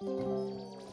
Música